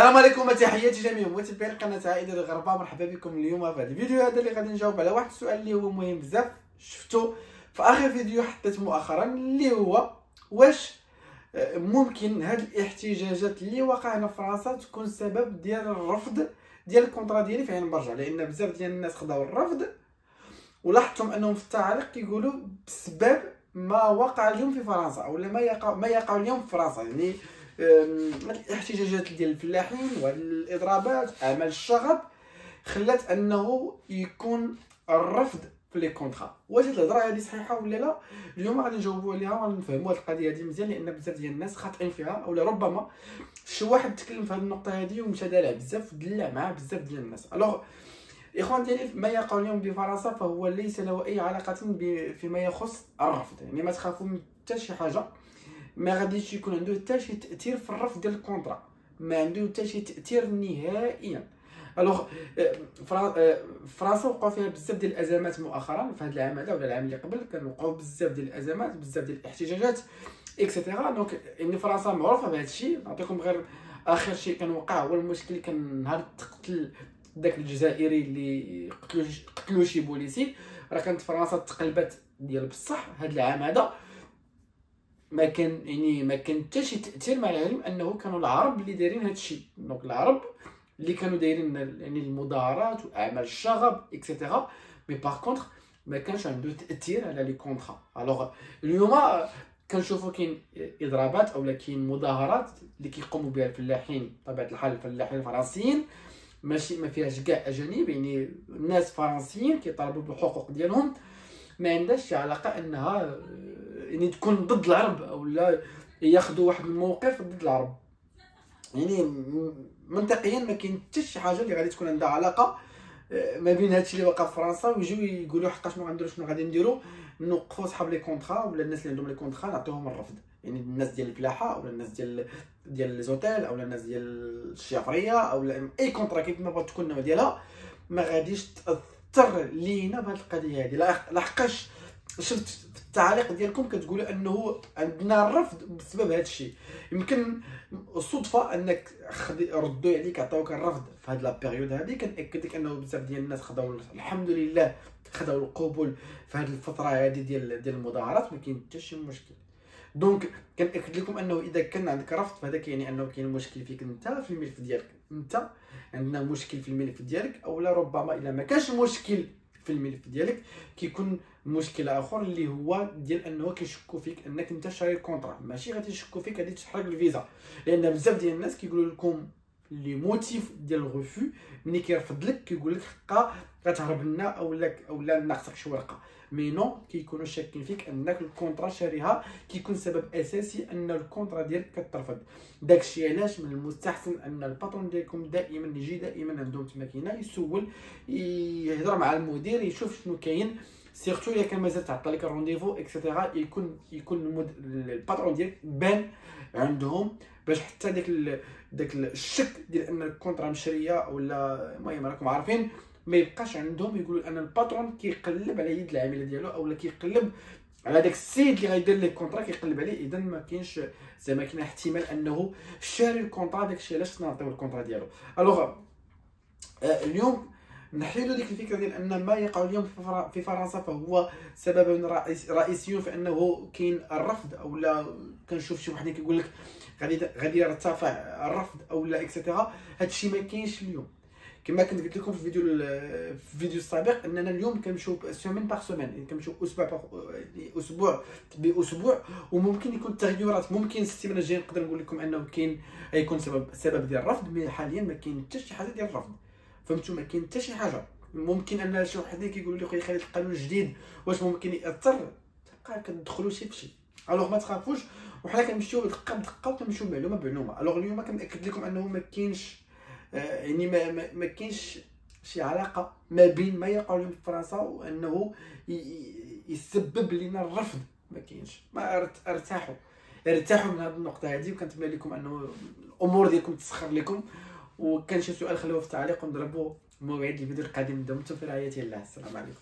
السلام عليكم وتحياتي جميع متابعين قناه عائله الغرباء مرحبا بكم اليوم في هذا الفيديو. هذا اللي غادي نجاوب على واحد السؤال اللي هو مهم بزاف. شفتو في آخر فيديو حطيت مؤخرا اللي هو واش آه، ممكن هاد الاحتجاجات اللي واقعنا في فرنسا تكون سبب ديال الرفض ديال الكونترا ديالي في عين برجع. لأن بزاف ديال الناس خداو الرفض. ولاحظتم أنهم في التعليق كيقولوا بسبب ما وقع اليوم في فرنسا أو ما يقع ما يقع اليوم في فرنسا. يعني الاحتجاجات ديال الفلاحين والإضرابات اعمال الشغب خلات أنه يكون الرفض في لي كونطرا واش هاد الهضرة هادي صحيحة ولا لا؟ اليوم غادي نجاوبوا عليها ونفهموا هاد القضية هادي مزيان لأن بزاف ديال الناس خاطئين فيها أو ربما شي واحد تكلم في هاد النقطة هادي ومشى دالها بزاف ودلع معاه بزاف ديال الناس. ألوغ إخوان ديالي ما يقع اليوم بفرنسا فهو ليس له أي علاقة فيما يخص الرفض. يعني ما تخافوا من حتى شي حاجة. ما غاديش يكون عنده حتى شي تأثير في الرفض ديال ال contrat ما عنده حتى شي تأثير نهائيا. alors آه، آه، فرنسا وقعوا فيها بزاف ديال الأزمات مؤخرا في هذا العام هذا ولا العام اللي قبل. كان وقعوا بزاف ديال الأزمات بزاف ديال الاحتجاجات et cetera donc إن فرنسا معروفة بهذا الشيء. نعطيكم غير آخر شيء كان وقع هو المشكل كان نهار تقتل داك الجزائري اللي قتلو قتلو شي بوليسي. راه كانت فرنسا تقلبات ديال بصح هذا العام هذا. ما كان يعني ما كان حتى شي تأثير مع العلم أنه كانوا العرب اللي دايرين هذا الشيء. donc العرب اللي كانوا دايرين يعني المظاهرات وأعمال الشغب et cetera mais par contre ما كانش عنده تأثير على les contrats alors اليوم كنشوفوا كاين إضرابات اولا كاين مظاهرات اللي كيقوموا بها الفلاحين بطبيعة الحال الفلاحين الفرنسيين. ماشي ما فيهاش كاع أجانب يعني الناس فرنسيين كيطالبوا بالحقوق ديالهم. ما عندهاش علاقة أنها يعني تكون ضد العرب أو لا ياخذوا واحد الموقف ضد العرب. يعني منطقيا ما كاين حتى شي حاجة اللي غادي تكون عندها علاقة آه، ما بين هادشي اللي واقع في فرنسا ويجيو يقولوا حقا شنو غنديروا شنو غادي نديروا نوقفوا صحاب لي كونطرا ولا الناس اللي عندهم لي كونطرا نعطيوهم الرفض. يعني الناس ديال الفلاحه ولا الناس ديال ديال لي زوتيل أو الناس ديال الشيافرية أو أي كونطرا كيف ما بغات تكون النوع ديالها ما غاديش تأثر لينا بهذه القضية هذه لحقاش شفت في التعليق ديالكم كتقولوا انه عندنا الرفض بسبب هذا الشيء. يمكن صدفه انك ردوا عليك عطاوك الرفض في هذه la période هذه كنأكد لك انه بزاف ديال الناس خداو الحمد لله خداو القبول في هذه الفترة هذه ديال ديال المظاهرات ما كاين حتى شي مشكل. donc كنأكد لكم انه اذا كان عندك رفض فهذا كيعني انه كاين مشكل فيك انت في الملف ديالك. انت عندنا مشكل في الملف ديالك أو لا ربما إلا ما كانش مشكل في الملف ديالك كيكون مشكل آخر اللي هو ديال أنه كيشكوا فيك أنك أنت شاري ال contrat ماشي غادي يشكوا فيك غادي تحرق الفيزا. لأن بزاف ديال الناس كيقولوا لكم les motifs ديال ال refus ملي كيرفض لك كيقول لك حقا غتهرب لنا أو لا أو لا ناقصك شي ورقة. mais non كيكونوا شاكين فيك أنك ال contrat شاريها كيكون سبب أساسي أن ال contrat ديالك كترفض. داكشي علاش من المستحسن أن الباترون ديالكم دائما يجي دائما عندهم تماكينة يسول يهضر مع المدير يشوف شنو كاين. سيرتو الا كان مازال تعطى لك الرونديفو اكسيتيرا يكون يكون الباترون ديالك بان عندهم باش حتى داك داك الشك ديال ان الكونطرا مشريه ولا المهم راكم عارفين ما يبقاش عندهم يقولوا ان الباترون كيقلب على يد العامله ديالو اولا كيقلب على داك السيد اللي غيدير ليه ال contrat كيقلب عليه اذا ما كاينش زعما كاين احتمال انه شاري ال contrat داكشي علاش نعطيو ال contrat ديالو alors اليوم نحيدوا ديك الفكرة ديال أن ما يقع اليوم في فرنسا فهو سبب رئيسي في أنه كاين الرفض أو لا كنشوف شي واحد كيقول لك غادي غادي يرتفع الرفض أو لا et cetera هادشي ما كاينش اليوم. كما كنت قلت لكم في الفيديو في الفيديو السابق أننا اليوم كنمشيو semaine par semaine يعني كنمشيو أسبوع يعني أسبوع بأسبوع وممكن يكون التغيرات ممكن السيمانه الجايه نقدر نقول لكم أنه كاين غيكون سبب سبب ديال الرفض mais حاليا ما كاين حتى شي حاجة ديال الرفض. فهمتوا ما كاين حتى شي حاجة. ممكن أن شي واحد كيقول لي خويا خالد القانون الجديد واش ممكن يأثر؟ تبقى كتدخلوا شي فشي alors ما تخافوش وحنا كنمشيو دقة بدقة وكنمشيو معلومة بمعلومه alors اليوم كنأكد لكم أنه ما كاينش آه، يعني ما, ما, ما كاينش شي علاقة ما بين ما يقع اليوم في فرنسا وأنه يسبب لنا الرفض. ما كاينش. ما أرتاحوا. أرتاحوا من هذه النقطة هذه وكنتمنى لكم أنه الأمور ديالكم تسخر لكم. وكان شي سؤال خلوه في التعليق ونضربوا موعد الفيديو القادم دمتم في رعاية الله. السلام عليكم.